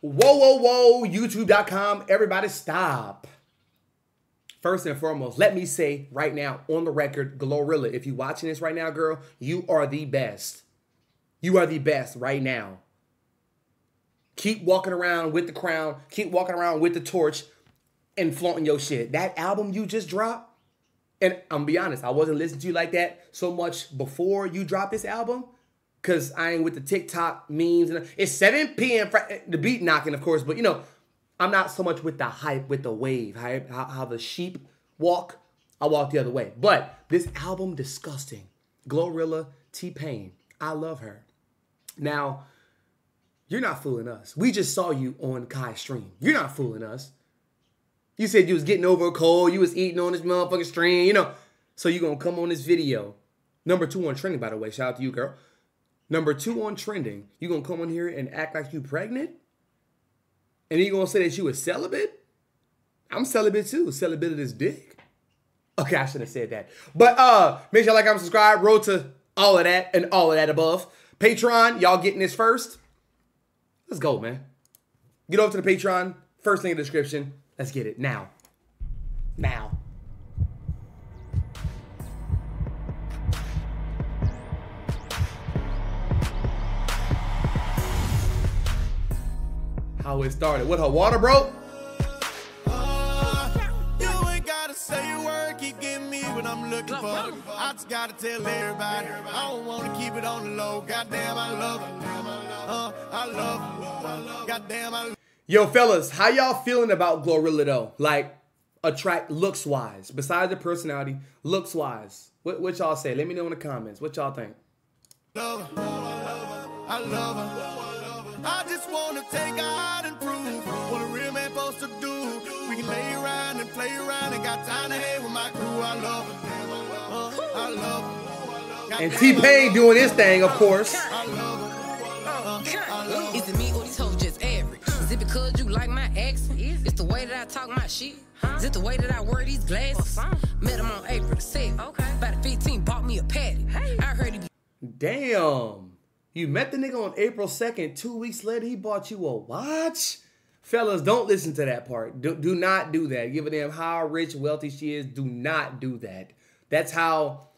Whoa, whoa, whoa, YouTube.com. Everybody stop. First and foremost, let me say right now on the record, Glorilla, if you're watching this right now, girl, you are the best. You are the best right now. Keep walking around with the crown, keep walking around with the torch and flaunting your shit. That album you just dropped, and I'm gonna be honest, I wasn't listening to you like that so much before you dropped this album. Cause I ain't with the TikTok memes and it's 7 p.m. For the beat knocking, of course, but you know, I'm not so much with the hype, with the wave, how, how the sheep walk. I walk the other way. But this album, disgusting. Glorilla, T Pain, I love her. Now, you're not fooling us. We just saw you on Kai stream. You're not fooling us. You said you was getting over a cold, you was eating on this motherfucking stream, you know. So you gonna come on this video. Number two on trending, by the way. Shout out to you, girl. Number two on trending, you gonna come on here and act like you pregnant? And you gonna say that you a celibate? I'm celibate too. Celibate this dick. Okay, I should have said that. But uh, make sure you like, comment, subscribe, road to all of that and all of that above. Patreon, y'all getting this first? Let's go, man. Get over to the Patreon. First link in the description. Let's get it now. Now. How it started. What her water broke? I just gotta tell everybody. I don't wanna keep it on the low. Goddamn, I love her. Uh, I love. Goddamn, I Yo, fellas, how y'all feeling about Glorilla though? Like, attract looks wise. Besides the personality, looks wise. What, what y'all say? Let me know in the comments. What y'all think? Love her. I love her. I just wanna take her got time to hang with my crew. I love her. Uh, I love her. And T Pain doing his thing, of course. Is it me or these hoes just average? Is it because you like my accent? It's the way that I talk my shit. Is it the way that I wear these glasses? Met him on April the 7th. Okay. About 15, bought me a patty. Hey. I heard he be. Damn. You met the nigga on April 2nd. Two weeks later, he bought you a watch? Fellas, don't listen to that part. Do, do not do that. Give a damn how rich, wealthy she is. Do not do that. That's how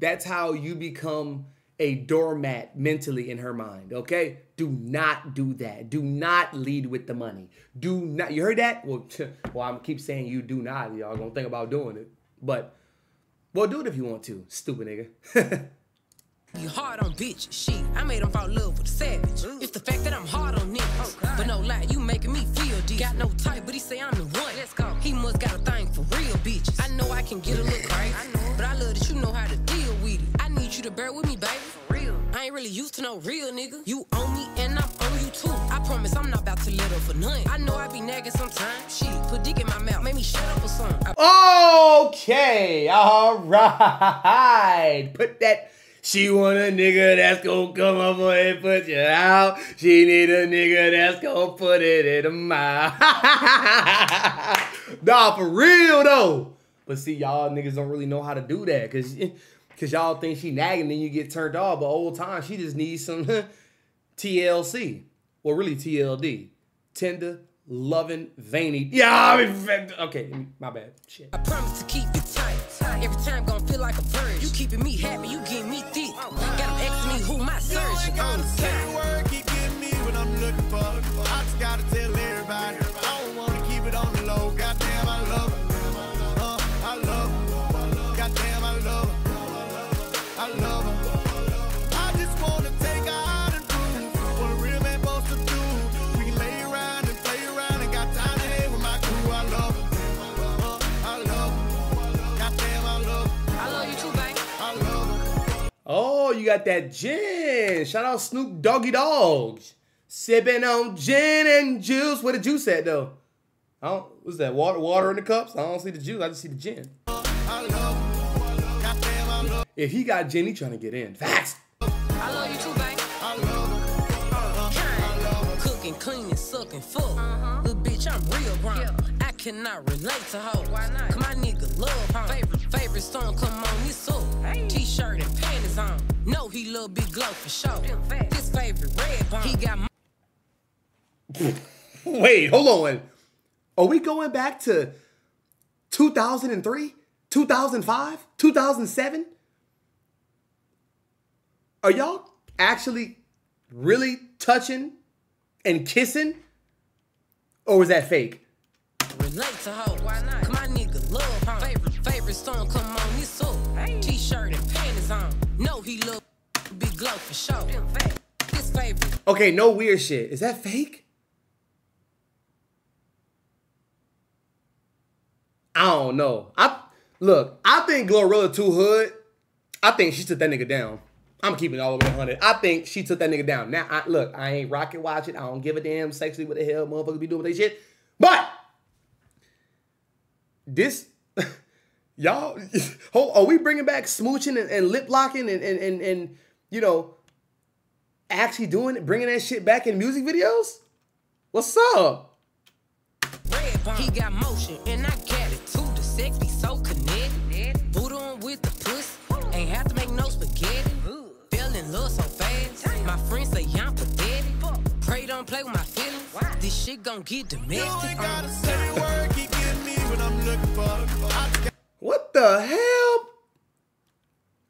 that's how you become a doormat mentally in her mind. Okay? Do not do that. Do not lead with the money. Do not you heard that? Well, well, I'm keep saying you do not. Y'all gonna think about doing it. But well do it if you want to, stupid nigga. You hard on bitch, shit. I made him fall in love with a savage. Ooh. It's the fact that I'm hard on niggas. Oh, but no lie, you making me feel deep. Got no type, but he say I'm the one. Let's go. He must got a thing for real bitches. I know I can get a look right, I know. but I love that you know how to deal with it. I need you to bear with me, baby. For real. I ain't really used to no real nigga. You own me and I'm on you too. I promise I'm not about to let up for nothing. I know I be nagging sometimes. Shit, put dick in my mouth, make me shut up or something. Okay, all right. Put that she want a nigga that's gonna come up and put you out. She need a nigga that's gonna put it in a mouth. nah, for real though. But see, y'all niggas don't really know how to do that because cause y'all think she nagging then you get turned off. But old time, she just needs some TLC. Well, really TLD. Tender, loving, veiny. Yeah, I mean, okay, my bad. Shit. I promise to keep it tight. Every time gonna feel like a virgin. You keeping me happy, you getting me thick. Got them asking me who my surgeon. You ain't gotta word, keep getting me what I'm looking for. I just gotta Oh, you got that gin. Shout out Snoop Doggy Dogg's. Sipping on gin and juice. Where the juice at though? I don't. What's that? Water, water in the cups. I don't see the juice. I just see the gin. If he got gin, he trying to get in. Fast. I love you too, babe. I love her. Cooking, cleaning, sucking, fuck. Uh-huh. Little bitch, I'm real grown. Yeah. I cannot relate to her. Why not? Cause my No, he big glow for sure. His favorite red bone. He got Wait, hold on. Are we going back to 2003, 2005, 2007? Are y'all actually really touching and kissing? Or was that fake? Relate to her, why not? Come on, nigga, love her. Favorite, favorite song, come on, this so. T-shirt and panties on. No, he look big glow for sure. This favorite. Okay, no weird shit. Is that fake? I don't know. I look. I think Glorilla too hood. I think she took that nigga down. I'm keeping it all way 100. I think she took that nigga down. Now, I, look, I ain't rocket watching. I don't give a damn sexually what the hell motherfuckers be doing with their shit. But this, y'all, are we bringing back smooching and, and lip locking and, and, and, and, you know, actually doing it, bringing that shit back in music videos? What's up? Red bomb. He got motion, and I get it too. The sex be so connected. Boot on with the pussy. Ain't have to make no spaghetti. Fell in love so fast. My friends say I'm pathetic. Pray don't play with my feelings. This shit gon' get domestic. What the hell?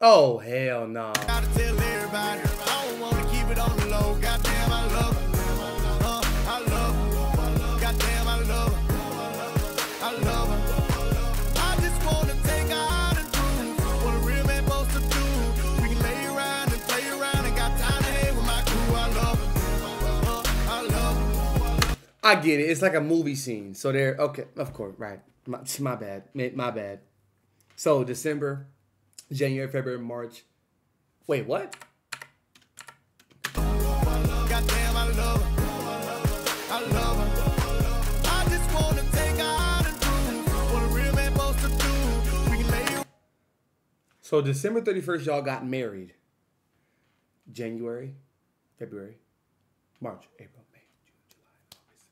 Oh, hell no. Gotta tell everybody, I don't wanna keep it on the low. Goddamn, I love her. Uh, I love her. Goddamn, I love her. I love her. I just wanna take her out and what a real man supposed to do. We can lay around and play around and got time to hang with my crew. I love her. Uh, I love her. I get it. It's like a movie scene. So they're okay. Of course, right. My, my bad. My bad. So December, January, February, March. Wait, what? So December 31st, y'all got married. January, February, March, April, May, June, July, August.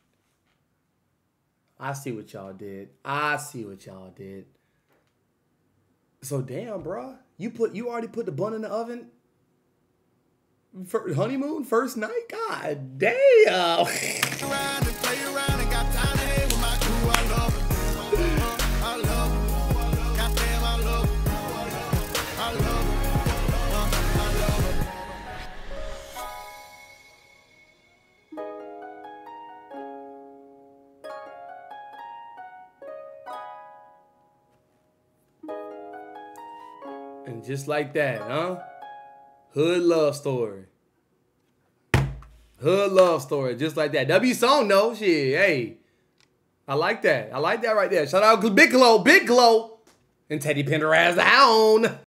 I see what y'all did. I see what y'all did. So damn, bruh. You put you already put the bun in the oven for honeymoon first night? God damn. And just like that, huh? Hood love story. Hood love story, just like that. W song, no shit. Hey, I like that. I like that right there. Shout out Big Glow, Big Glow, and Teddy Pendergrass Hound.